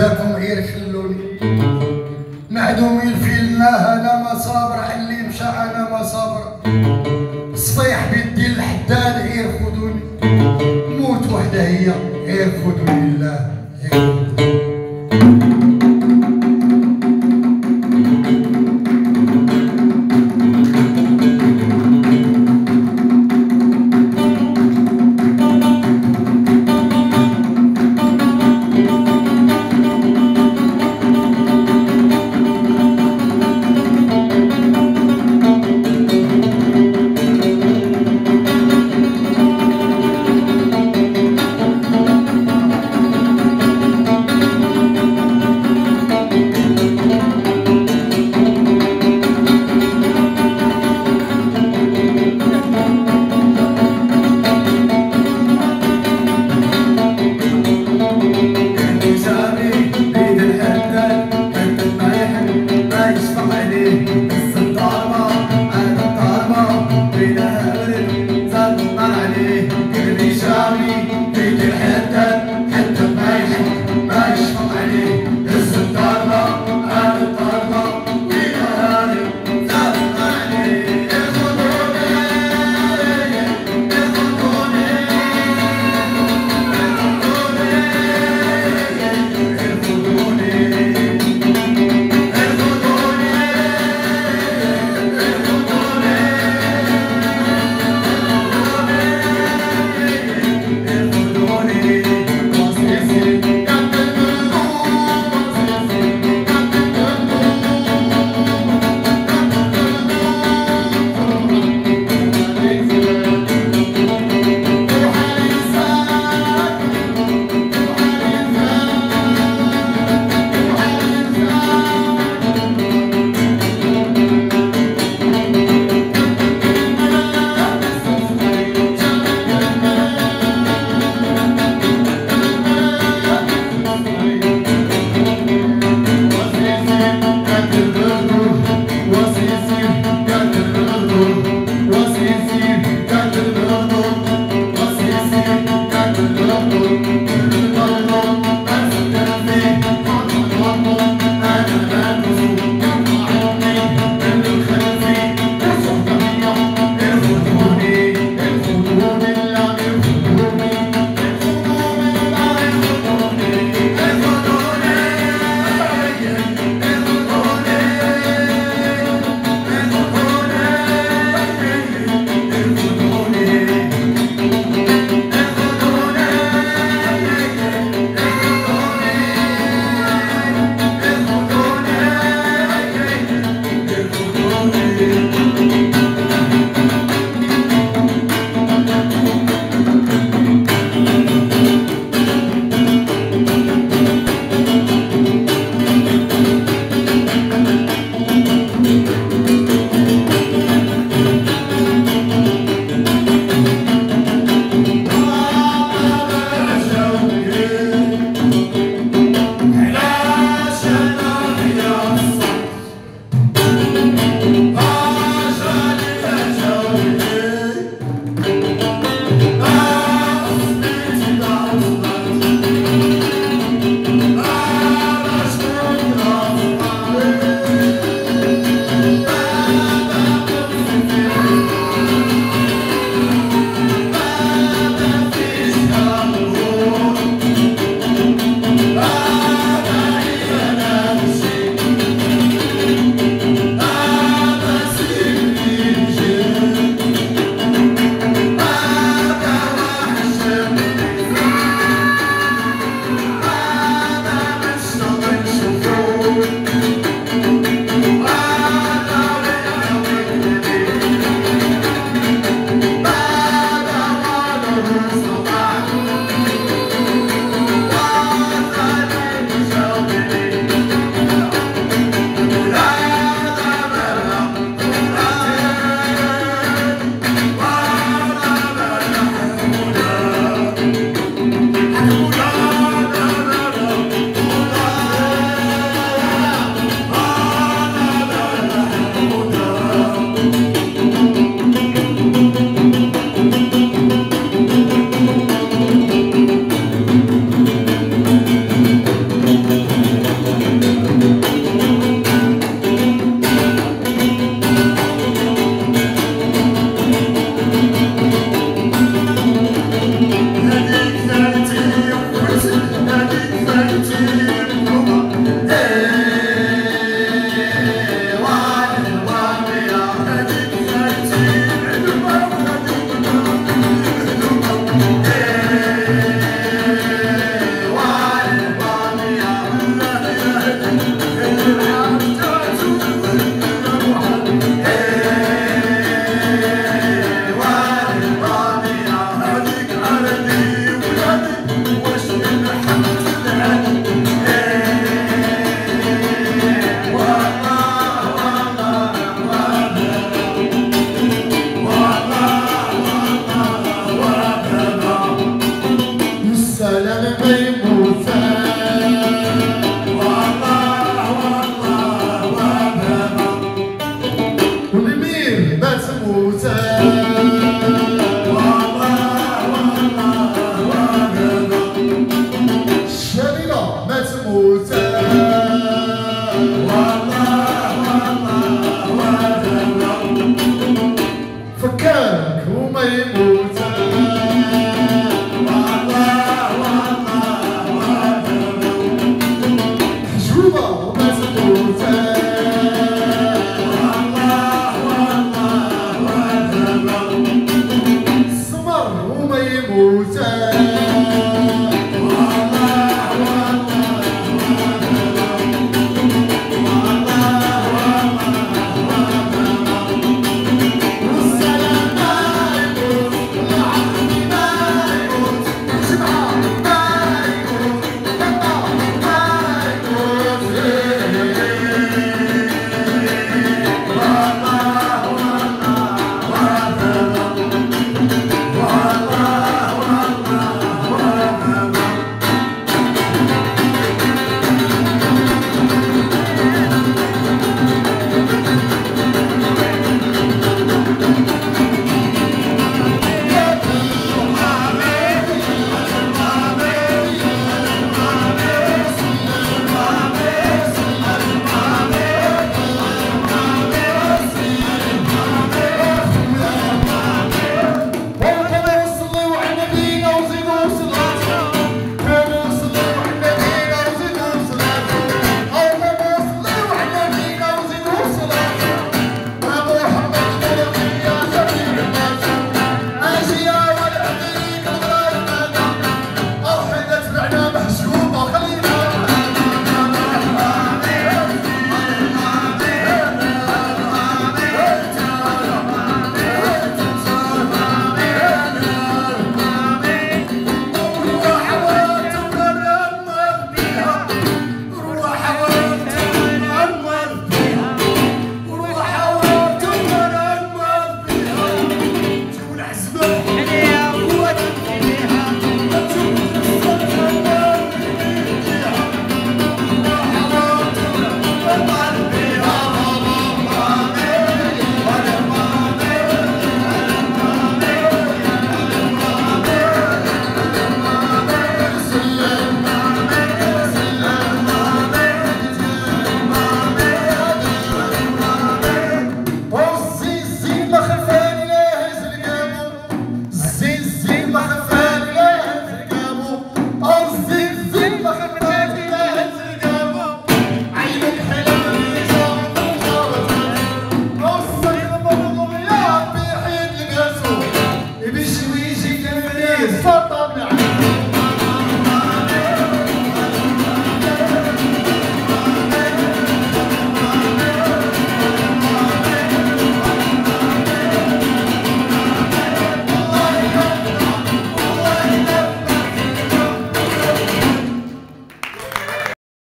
روحي فداكم غير خلوني معدومين في الله أنا ما صابر اللي مشى أنا ما صابر صفيح بيدي الحداد غير خذوني موت وحده هي غير خذوني لله